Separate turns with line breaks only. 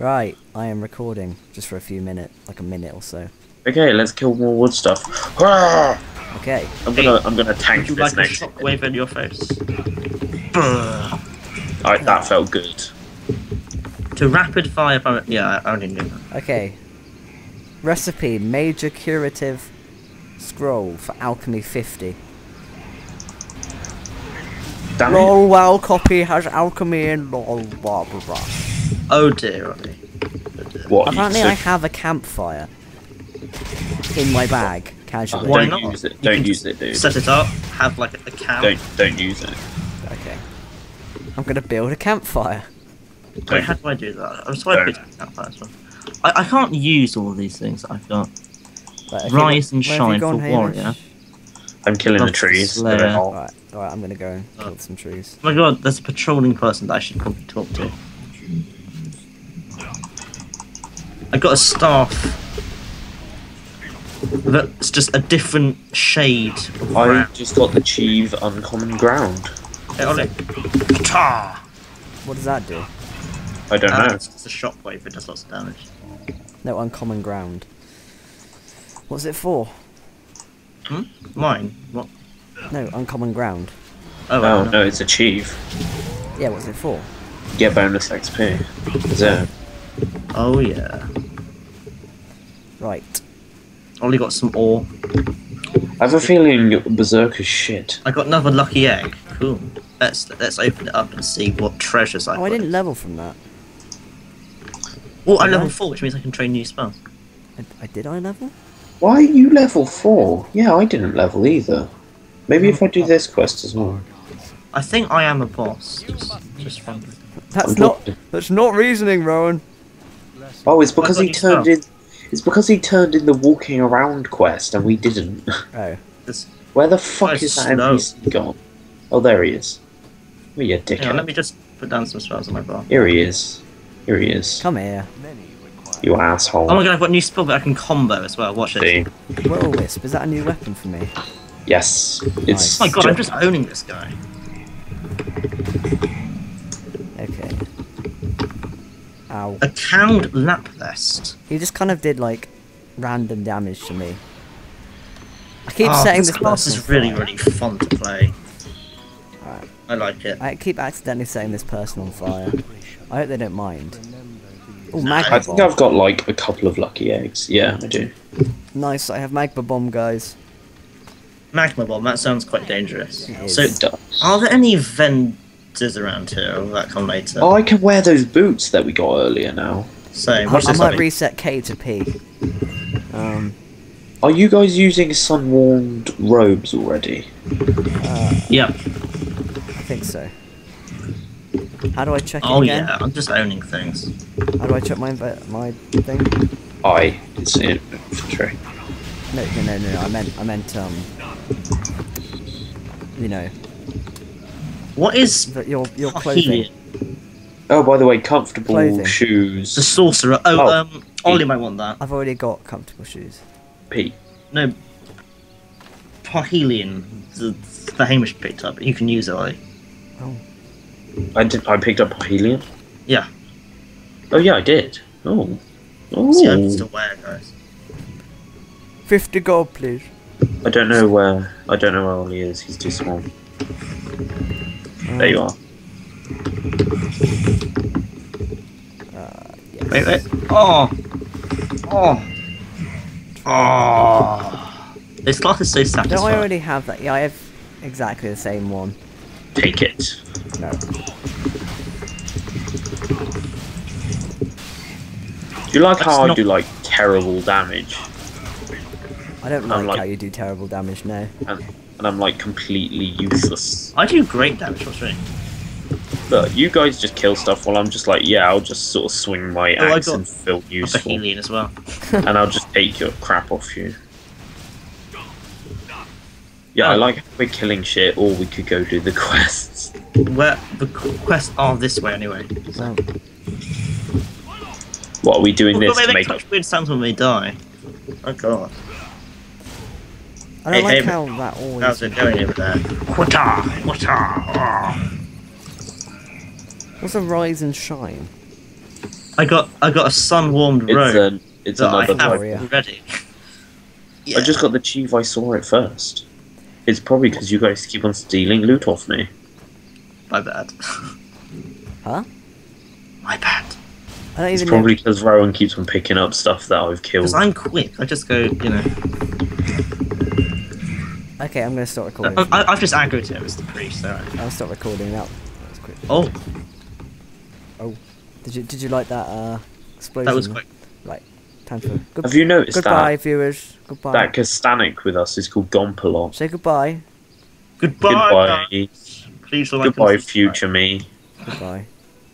Right, I am recording just for a few minutes, like a minute or so.
Okay, let's kill more wood stuff.
Okay,
I'm gonna I'm gonna tank
Would you
this
like a
next.
shockwave in your face?
Alright, that felt good.
To rapid fire fire. Yeah, I only knew that.
okay. Recipe major curative scroll for alchemy 50.
Damn it.
Lol, WoW copy has alchemy in lol blah blah blah.
Oh dear, oh Ollie.
What?
Apparently, I have a campfire in my bag casually.
Why
don't
not?
use it.
You
Don't
can
use it, dude.
Set it up, have like a camp.
Don't don't use it.
Okay, I'm gonna build a campfire.
Wait,
Don't.
how do I do that? I'm sorry I campfire as well. I, I can't use all of these things that I've got.
Right, okay,
Rise and
where have you
shine for
Hamish?
warrior.
I'm killing the trees.
Slayer.
Alright, alright, I'm gonna go and build uh, some trees.
Oh my god, there's a patrolling person that I should probably talk to. I got a staff. That's just a different shade of
I
brown.
just got the achieve uncommon ground.
Hey, Ollie. Ta!
What does that do?
I don't
Uh,
know.
it's just a shockwave, it does lots of damage.
No uncommon ground. What's it for?
Mine? What?
No, uncommon ground.
Oh,
Oh
well,
no, it's achieve.
Yeah, what's it for?
Get bonus XP. Is it?
Oh yeah.
Right.
Ollie got some ore.
I have a feeling Berserker's shit.
I got another lucky egg. Cool. Let's let's open it up and see what treasures I
Oh,
got.
I didn't level from that.
Oh, I'm level
I?
four, which means I can train new spells.
I, I did I level?
Why are you level 4? Yeah, I didn't level either. Maybe if I do oh. this quest as well.
I think I am a boss. Just, just from.
That's
I'm
not.
not-
That's not reasoning, Rowan.
Oh, it's because he turned in. It's because he turned in the walking around quest and we didn't.
Oh,
Where the fuck
Where's
is that
Snow?
NPC gone? Oh, there he is. Oh, you
Hang on, let me just put down some spells on my bar.
Here he is. Here he is.
come here.
You asshole.
Oh my god, I've got a new spell that I can combo as well. Watch
See?
it.
Whirl wisp. Is that a new weapon for me?
Yes. It's
Oh my god, I'm just owning this guy.
Okay. Ow.
A cowed lap vest.
He just kind of did like random damage to me. I keep
Oh,
setting
this
this
class is really,
fire.
really fun to play.
Alright.
I like it.
I keep accidentally setting this person on fire. I hope they don't mind. Oh,
No,
magma
I think
bomb.
I've got like a couple of lucky eggs. Yeah, I do.
Nice. I have magma bomb, guys.
Magma bomb, that sounds quite dangerous.
It
So,
is.
Does.
are there any vendors around here? Or will that come later?
Oh, I can wear those boots that we got earlier now.
Same.
I, I might reset K to P. Um.
Are you guys using sun-warmed robes already?
Uh,
Yeah.
I think so. How do I check it
Oh
again?
yeah, I'm just owning things.
How do I check my my thing?
I. It's in infantry.
No, no, no, no. I meant, I meant, um, you know,
What is
the, your your clothing.
Parhelion?
Oh, by the way, comfortable
Clothing.
shoes.
The sorcerer. Oh,
Oh.
um, Ollie might want that.
I've already got comfortable shoes.
Pete.
No. Parhelion, the, the Hamish picked up. You can use it, Ollie.
Oh,
I did. I picked up helium.
Yeah.
Oh yeah, I did. Oh. Oh.
See, I can still wear it, guys.
fifty gold, please.
I don't know where. I don't know where Ollie is. He's too small. There you are.
Wait, wait. Oh. Oh. Oh. This class is so
Don't I already have that? Yeah, I have exactly the same one.
Take it.
No.
Do you like how
That's
I do like terrible damage,
I don't like,
like-
how you do terrible damage no.
and, and I'm like completely useless?
I do great damage. What's me?
Look, you guys just kill stuff while I'm just like, yeah, I'll just sort of swing my
Oh,
axe and feel
A
useful,
Parhelion as well.
and I'll just take your crap off you. Yeah, I
Oh.
like how we're killing shit, or we could go do the quests.
Where the quests are this way anyway.
So,
What are we doing
Oh,
this
they
to
make
make up?
such weird sounds when they die. Oh god.
I don't
Hey,
like
hey,
how that always.
How's it going over there? Wata! Wata!
What's a rise and shine?
I got I got a sun warmed
It's
robe
it's
that I
another
have
type.
Warrior.
already.
I just got the chief. I saw it first. It's probably because you guys keep on stealing loot off me.
my bad.
Huh?
My bad.
I don't
It's
even know.
probably because Rowan keeps on picking up stuff that I've killed.
Because I'm quick. I just go, you know.
Okay, I'm gonna stop recording.
I, I, I've just aggroed him as the priest. Alright.
I'll stop recording now. That quick.
Oh,
Did you did you like that uh, explosion?
that was quick.
Time for good,
Have you noticed
goodbye,
that
viewers. Goodbye.
that Castanic with us is called Gompalon?
Say goodbye.
Goodbye.
Goodbye,
guys. Please like and
goodbye,
subscribe.
future me.
Goodbye.